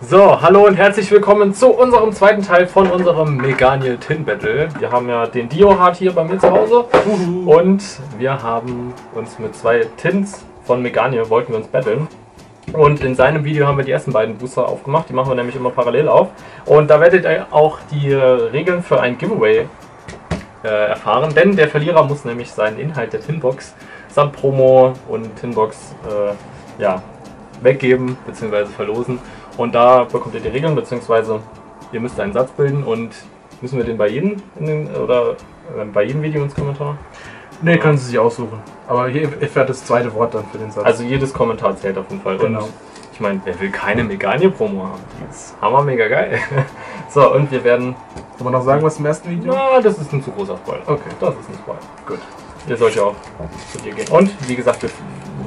So, hallo und herzlich willkommen zu unserem zweiten Teil von unserem Meganie Tin Battle. Wir haben ja den Dio Hard hier bei mir zu Hause und wir haben uns mit zwei Tins von Meganie wollten wir uns battlen. Und in seinem Video haben wir die ersten beiden Booster aufgemacht, die machen wir nämlich immer parallel auf. Und da werdet ihr auch die Regeln für ein Giveaway äh, erfahren, denn der Verlierer muss nämlich seinen Inhalt der Tinbox samt Promo und Tinbox äh, ja, weggeben bzw. verlosen. Und da bekommt ihr die Regeln bzw. ihr müsst einen Satz bilden und müssen wir den bei jedem in den, oder äh, bei jedem Video ins Kommentar? Ne, können Sie sich aussuchen. Aber hier erfährt das zweite Wort dann für den Satz. Also jedes Kommentar zählt auf jeden Fall. Genau. Und ich meine, wer will keine Meganie-Promo haben? Ist hammer mega geil. so, und wir werden. Soll man noch sagen, was im ersten Video? Na, das ist ein zu großer Spoiler. Okay. Das ist ein Spoiler. Gut. Ihr sollt ja auch zu dir gehen. Und wie gesagt, wir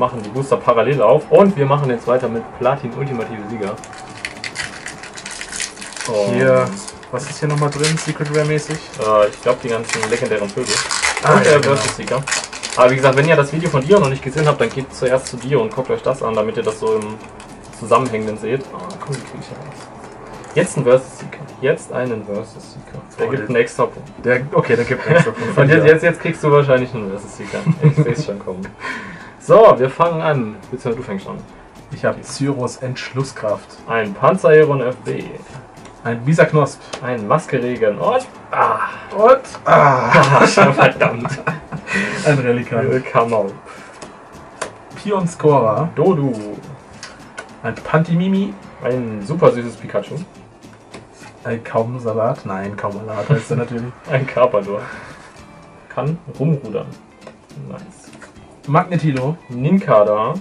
machen die Booster parallel auf und wir machen jetzt weiter mit Platin Ultimative Sieger. Und, Hier, was ist hier nochmal drin, Secret Rare mäßig? Äh, ich glaube, die ganzen legendären Vögel. Ah, und ja, der genau. Versus Seeker. Aber wie gesagt, wenn ihr das Video von dir noch nicht gesehen habt, dann geht zuerst zu dir und guckt euch das an, damit ihr das so im Zusammenhängenden seht. Ah, komm, die krieg ich heraus. Jetzt ein Versus Seeker. Jetzt einen Versus Seeker. Der Oh, gibt einen extra Punkt. Der, okay, der gibt einen extra Punkt. Und jetzt, jetzt, jetzt kriegst du wahrscheinlich einen Versus Seeker. Ich sehe es schon kommen. So, wir fangen an. Beziehungsweise du fängst an. Ich habe Cyros Entschlusskraft. Ein Panzerheron FB. Ein Bisa-Knosp. Ein Maskeregen. Und. Ah, Und ah, verdammt. ein Relikan. Kamau. Pion Scorer. Dodu. Ein Pantimimi. Ein super süßes Pikachu. Ein Kaumsalat. Nein, Kaumalat heißt er natürlich. Ein Carpador. Kann rumrudern. Nice. Magnetilo. Ninkada.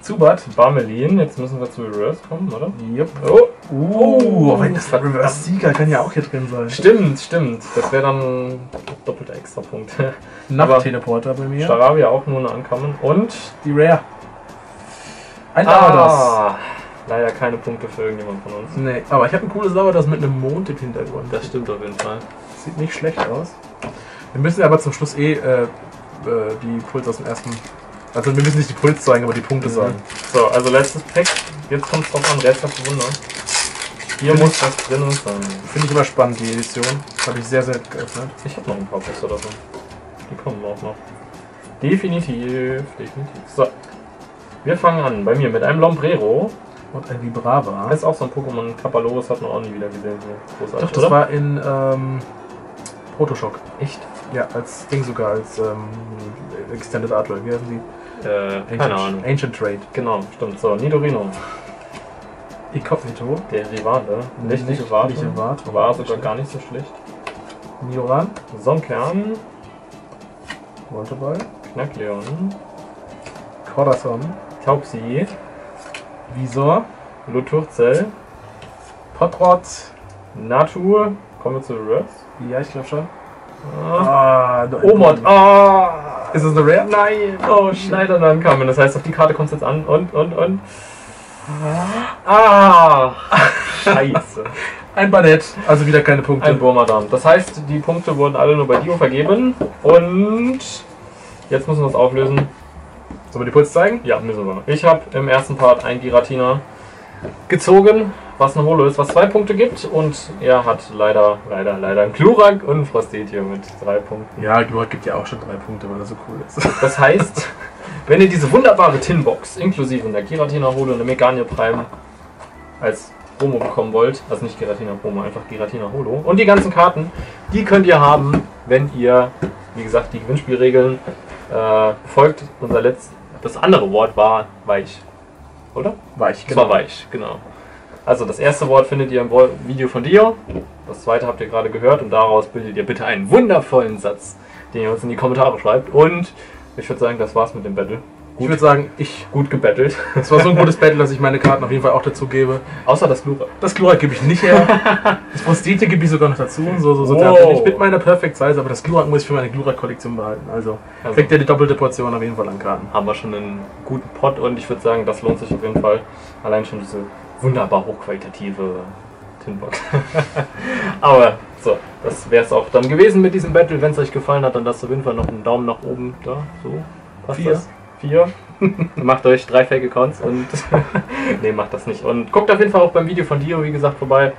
Zubat. Barmelin. Jetzt müssen wir zu Reverse kommen, oder? Yep. Oh. Uh, wenn das Reverse Sieger kann ja auch hier drin sein. Stimmt, stimmt. Das wäre dann doppelter Extrapunkt. Nachtteleporter bei mir. Staravia auch nur eine Ankommen. Und. Die Rare. Ein Lavados. Ah, leider keine Punkte für irgendjemand von uns. Nee, aber ich habe ein cooles Lavados mit einem Mond im Hintergrund. Das stimmt auf jeden Fall. Sieht nicht schlecht aus. Wir müssen aber zum Schluss eh äh, äh, die Puls aus dem ersten. Also wir müssen nicht die Puls zeigen, aber die Punkte sagen. So, also letztes Pack. Jetzt kommt es drauf an. Rätselhafte Wunder. Hier Finde muss was drin sein. Finde ich immer spannend, die Edition. Habe ich sehr, sehr geöffnet. Ich habe noch ein paar Packs oder so. Die kommen auch noch. Definitiv, definitiv. So. Wir fangen an bei mir mit einem Lombrero. Und ein Vibrava. Das ist auch so ein Pokémon. Kapaloris hat man auch nie wieder gesehen. Großartig. Doch, das oder? war in ähm, Protoshock. echt. Ja, als Ding sogar, als ähm, Extended Artwork. Wie heißen die? Äh, Ancient, keine Ahnung. Ancient Trade. Genau, stimmt. So, Nidorino. Incognito. Der Rivale. Nicht, nicht Warte. nicht Warte. War sogar gar nicht so schlecht. Nioran. Sonkern. Volteball. Knackleon. Corazon. Taubsi. Visor. Luturzel. Potrot. Natur. Kommen wir zu Reverse. Ja, ich glaube schon. Ah. Ah, Omod. Ah. Ist es eine Rare? Nein. Oh, Schneider dann kamen. Das heißt, auf die Karte kommt es jetzt an. Und, und, und. Ah. Scheiße. Ein Ballett. Also wieder keine Punkte. Ein Burmadam. Das heißt, die Punkte wurden alle nur bei Dio vergeben. Und jetzt müssen wir es auflösen. Sollen wir die Puls zeigen? Ja, müssen wir. Ich habe im ersten Part ein Giratina gezogen, was eine Holo ist, was zwei Punkte gibt. Und er hat leider, leider, leider einen Glurak und ein Frostetio mit drei Punkten. Ja, Glor gibt ja auch schon drei Punkte, weil er so cool ist. Das heißt, wenn ihr diese wunderbare Tinbox inklusive einer Giratina Holo und eine Megane Prime als Promo bekommen wollt, also nicht Giratina Promo, einfach Giratina Holo und die ganzen Karten, die könnt ihr haben, wenn ihr, wie gesagt, die Gewinnspielregeln äh, folgt. Unser letztes, das andere Wort war weich, oder? Weich, Es war weich, genau. Also das erste Wort findet ihr im Video von Dio. Das zweite habt ihr gerade gehört und daraus bildet ihr bitte einen wundervollen Satz, den ihr uns in die Kommentare schreibt. Und ich würde sagen, das war's mit dem Battle. Ich würde sagen, ich. Gut gebettelt. Es war so ein gutes Battle, dass ich meine Karten auf jeden Fall auch dazu gebe. Außer das Glura. Das Glurak gebe ich nicht her. Das Prostite gebe ich sogar noch dazu. So, so, so Wow. bin ich mit meiner Perfect Size, aber das Glurak muss ich für meine Glurak-Kollektion behalten. Also, Also kriegt ihr die doppelte Portion auf jeden Fall an Karten. haben wir schon einen guten Pot und ich würde sagen, das lohnt sich auf jeden Fall. Allein schon diese wunderbar hochqualitative Tinbox. Aber so, das wäre es auch dann gewesen mit diesem Battle. Wenn es euch gefallen hat, dann lasst auf jeden Fall noch einen Daumen nach oben da. So, passt Vier. das? vier. macht euch drei Fake-Accounts und. nee, macht das nicht. Und guckt auf jeden Fall auch beim Video von Dio, wie gesagt, vorbei.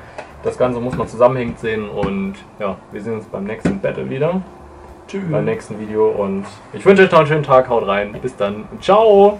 Das Ganze muss man zusammenhängend sehen und ja, wir sehen uns beim nächsten Battle wieder. Tschüss. Beim nächsten Video und ich wünsche euch noch einen schönen Tag, haut rein. Bis dann. Ciao!